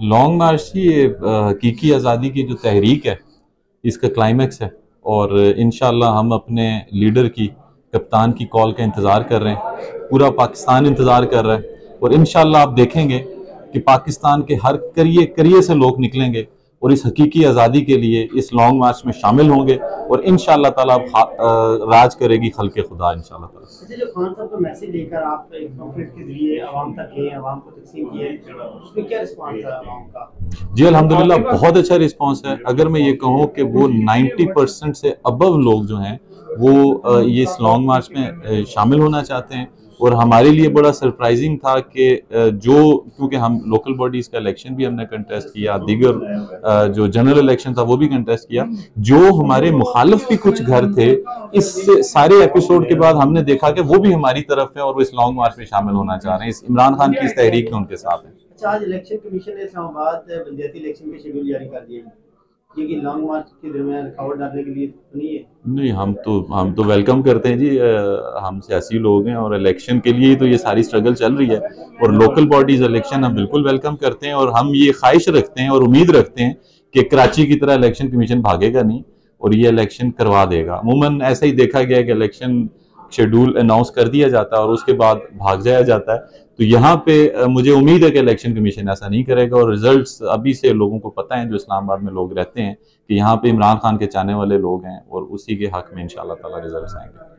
Long मार्च की ये हकीकी आज़ादी की जो तहरीक है, इसका क्लाइमैक्स है और इन हम अपने लीडर की, कप्तान की कॉल का इंतज़ार कर रहे हैं, पूरा पाकिस्तान इंतज़ार कर रहा है और इन आप देखेंगे कि पाकिस्तान के हर करिए करिए से लोग निकलेंगे। और इस हकीकी आज़ादी के लिए इस लॉन्ग मार्च में शामिल होंगे और इन ताला राज करेगी खल के खुदा इन अच्छा, जो अल्हम्दुलिल्लाह बहुत अच्छा रिस्पॉन्स है। अगर मैं ये कहूँ कि वो 90 परसेंट से अबव लोग जो हैं वो ये इस लॉन्ग मार्च में शामिल होना चाहते हैं। और हमारे लिए बड़ा सरप्राइजिंग था कि जो, क्योंकि हम लोकल बॉडीज का इलेक्शन भी हमने कंटेस्ट किया, दीगर जो जनरल इलेक्शन था वो भी कंटेस्ट किया। जो हमारे मुखालफ भी कुछ घर थे, इस सारे एपिसोड के बाद हमने देखा कि वो भी हमारी तरफ़ है और वो इस लॉन्ग मार्च में शामिल होना चाह रहे हैं। इस इमरान खान की इस तहरीक में उनके साथ है। इलेक्शन कमीशन ने इस्लामाबाद इलेक्शन के शेड्यूल जारी कर दिए। क्योंकि लॉन्ग मार्च के दरमियान रुकावट डालने के लिए तो नहीं है? नहीं, हम तो हम तो वेलकम करते हैं जी। हम सियासी लोग हैं और इलेक्शन के लिए तो ये सारी स्ट्रगल चल रही है। और लोकल बॉडीज इलेक्शन हम बिल्कुल वेलकम करते हैं और हम ये ख्वाहिश रखते हैं और उम्मीद रखते हैं कि कराची की तरह इलेक्शन कमीशन भागेगा नहीं और ये इलेक्शन करवा देगा। अमूमन ऐसा ही देखा गया कि इलेक्शन शेड्यूल अनाउंस कर दिया जाता है और उसके बाद भाग जाया जाता है। तो यहाँ पे मुझे उम्मीद है कि इलेक्शन कमीशन ऐसा नहीं करेगा और रिजल्ट्स अभी से लोगों को पता है, जो इस्लामाबाद में लोग रहते हैं, कि यहाँ पे इमरान खान के चाहने वाले लोग हैं और उसी के हक में इन ताला रिज़ल्ट आएँगे।